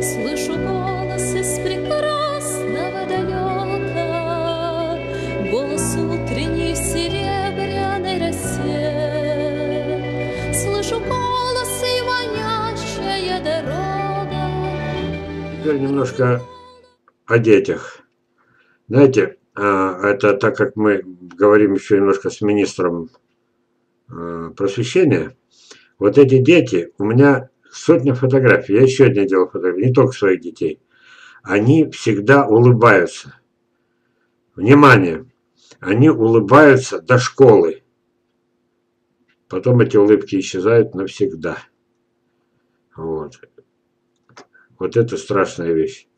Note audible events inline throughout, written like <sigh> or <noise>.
Слышу голос из прекрасного далека, Голос утренней в серебряной. Слышу голос и дорога. Теперь немножко о детях. Знаете, а, это так как мы говорим еще немножко с министром просвещения, вот эти дети, у меня сотня фотографий, я еще не делал фотографии, не только своих детей, они всегда улыбаются. Внимание! Они улыбаются до школы. Потом эти улыбки исчезают навсегда. Вот. Вот это страшная вещь.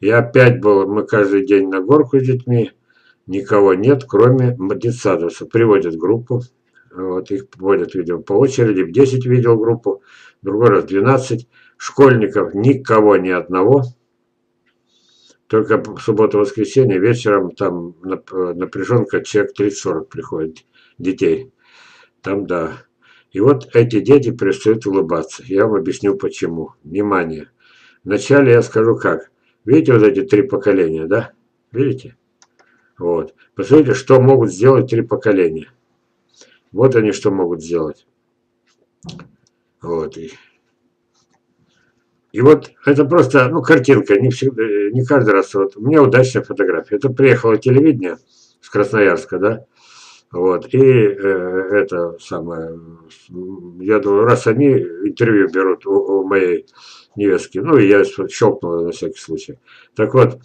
Я опять был, мы каждый день на горку с детьми, никого нет, кроме детсадовцев. Приводят группу, вот их вводят, видимо, по очереди, в 10 видел группу, другой раз 12. Школьников никого, ни одного. Только в субботу-воскресенье вечером там напряженка, человек 30-40 приходит, детей. Там, да. И вот эти дети перестают улыбаться. Я вам объясню почему. Внимание. Вначале я скажу как. Видите вот эти три поколения, да? Видите? Вот. Посмотрите, что могут сделать три поколения. Вот они что могут сделать. Вот. И, и вот это просто, ну, картинка, не, всегда, не каждый раз. Вот. У меня удачная фотография. Это приехало телевидение с Красноярска, да? Вот. И э, это самое, я думаю, раз они интервью берут у, у моей невестки, ну, и я щелкнул на всякий случай. Так вот,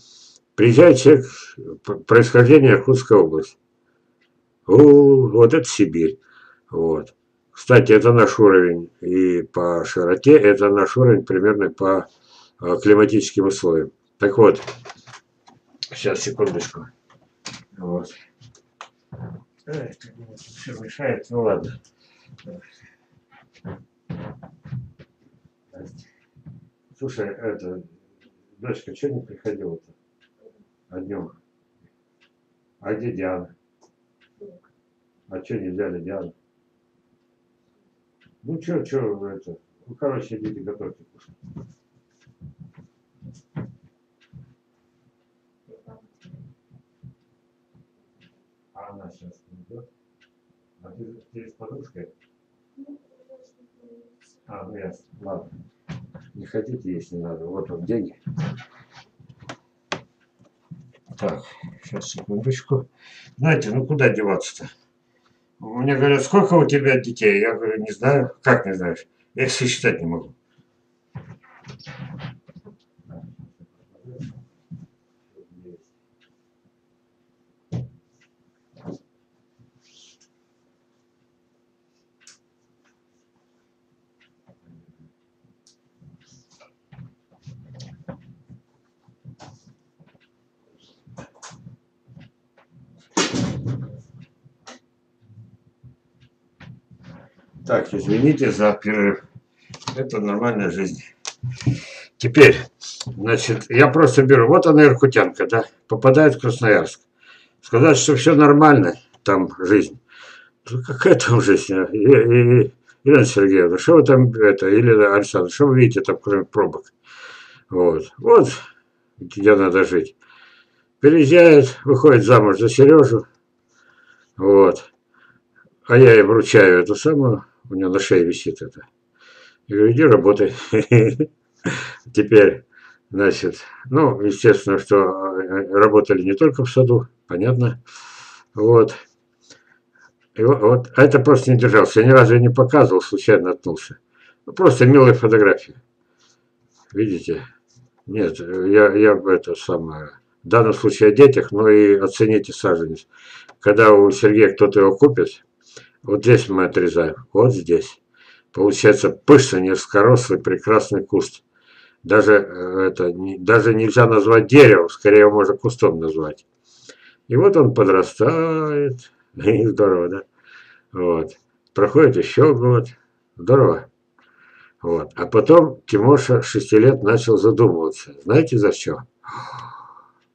приезжает человек, происхождение Иркутская область. О, вот это Сибирь. Вот. Кстати, это наш уровень и по широте, это наш уровень примерно по а, климатическим условиям. Так вот, сейчас, секундочку. Вот. Это все мешает, ну ладно. Слушай, это, дочка, что не приходила-то? А днем? А где Диана? А что не взяли Диану? Ну что, что это? Ну, короче, идите готовьте кушать. А она сейчас идет? А ты, ты с подружкой? А, ну ясно. Ладно. Не хотите есть, не надо. Вот вам деньги. Так, сейчас секундочку. Знаете, ну куда деваться-то? Мне говорят, сколько у тебя детей? Я говорю, не знаю. Как не знаешь? Я их сосчитать не могу. Так, извините за перерыв. Это нормальная жизнь. Теперь, значит, я просто беру, вот она иркутянка, да, попадает в Красноярск. Сказать, что все нормально, там жизнь. Ну, какая там жизнь? А? И, и, Елена Сергеевна, что вы там, это, или Александр, что вы видите там, кроме пробок? Вот, вот где надо жить. Переезжает, выходит замуж за Сережу, вот. А я ей вручаю эту самую у него на шее висит это. Я говорю, иди работай. <laughs> Теперь, значит, ну, естественно, что э, работали не только в саду, понятно. Вот. И вот, вот а это просто не держался. Я ни разу не показывал, случайно наткнулся. Ну, просто милая фотография. Видите? Нет, я, я это самое... В данном случае о детях, но и оцените саженец. Когда у Сергея кто-то его купит, вот здесь мы отрезаем. Вот здесь. Получается пышный, низкорослый, прекрасный куст. Даже, э, это, даже нельзя назвать деревом, скорее его можно кустом назвать. И вот он подрастает. <laughs> Здорово, да? Вот. Проходит еще год. Здорово. Вот. А потом Тимоша 6 лет начал задумываться. Знаете за что?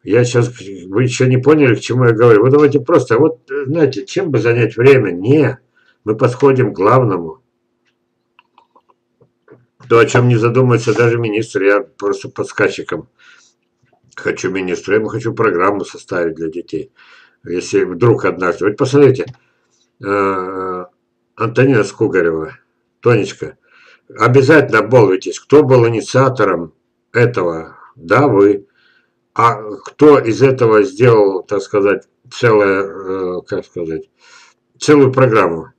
Я сейчас, вы еще не поняли, к чему я говорю. Вы давайте просто, вот, знаете, чем бы занять время? Не, мы подходим к главному. То, о чем не задумывается даже министр, я просто подсказчиком хочу министра, я хочу программу составить для детей. Если вдруг однажды. Вот посмотрите, э, Антонина Скугарева, Тонечка, обязательно обмолвитесь, кто был инициатором этого, да, вы. А кто из этого сделал, так сказать, целое, э, как сказать, целую программу?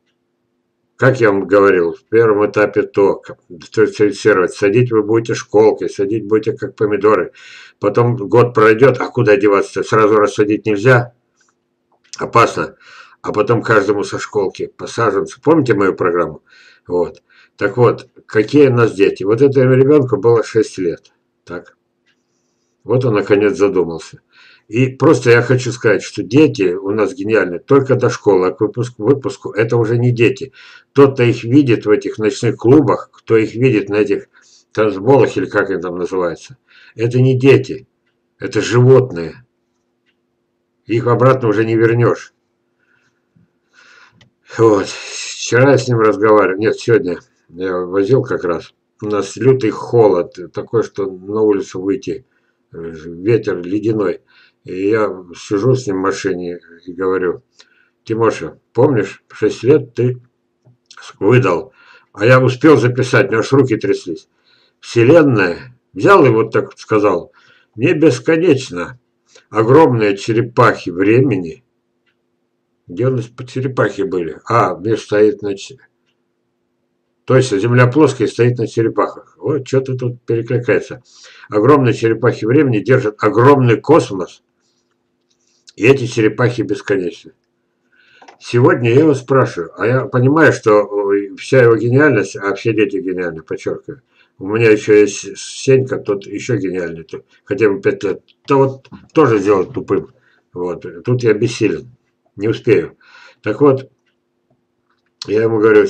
Как я вам говорил, в первом этапе то, социализировать, садить вы будете школкой, садить будете как помидоры. Потом год пройдет, а куда деваться? Сразу рассадить нельзя, опасно. А потом каждому со школки посаживаться. Помните мою программу? Вот. Так вот, какие у нас дети? Вот этому ребенку было 6 лет. Так. Вот он наконец задумался. И просто я хочу сказать, что дети у нас гениальны только до школы, а к выпуску, выпуску это уже не дети. Тот, кто их видит в этих ночных клубах, кто их видит на этих танцболах или как они там называются, это не дети, это животные. Их обратно уже не вернешь. Вот. Вчера я с ним разговаривал, нет, сегодня я возил как раз. У нас лютый холод, такой, что на улицу выйти, ветер ледяной. И я сижу с ним в машине и говорю, Тимоша, помнишь, в 6 лет ты выдал, а я успел записать, у меня аж руки тряслись. Вселенная, взял и вот так сказал, не бесконечно, огромные черепахи времени. Где у нас по черепахе были? А, мне стоит на... То есть Земля плоская стоит на черепахах. Вот что-то тут перекликается. Огромные черепахи времени держат огромный космос и эти черепахи бесконечны. Сегодня я его спрашиваю, а я понимаю, что вся его гениальность, а все дети гениальны, подчеркиваю. У меня еще есть Сенька, тот еще гениальный, хотя ему 5 лет. То вот тоже сделать тупым. Вот. Тут я бессилен, не успею. Так вот, я ему говорю,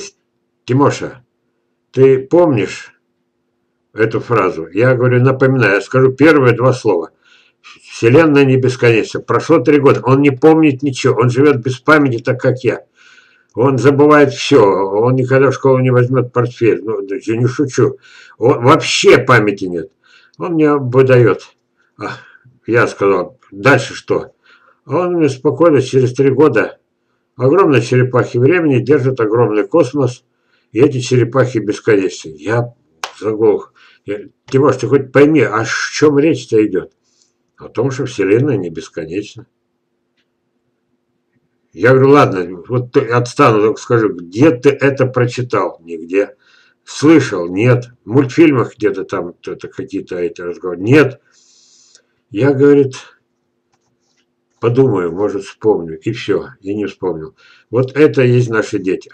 Тимоша, ты помнишь эту фразу? Я говорю, напоминаю, я скажу первые два слова. Вселенная не бесконечна. Прошло три года. Он не помнит ничего. Он живет без памяти, так как я. Он забывает все. Он никогда в школу не возьмет портфель. Ну, я не шучу. Он, вообще памяти нет. Он мне выдает. А, я сказал, дальше что? А он мне спокойно через три года огромные черепахи времени держат огромный космос, и эти черепахи бесконечны. Я заглох. Тимош, ты хоть пойми, о чем речь-то идет? О том, что Вселенная не бесконечна. Я говорю, ладно, вот отстану, только скажи, где ты это прочитал? Нигде. Слышал? Нет. В мультфильмах где-то там это какие-то эти разговоры? Нет. Я, говорит, подумаю, может, вспомню. И все, и не вспомнил. Вот это и есть наши дети.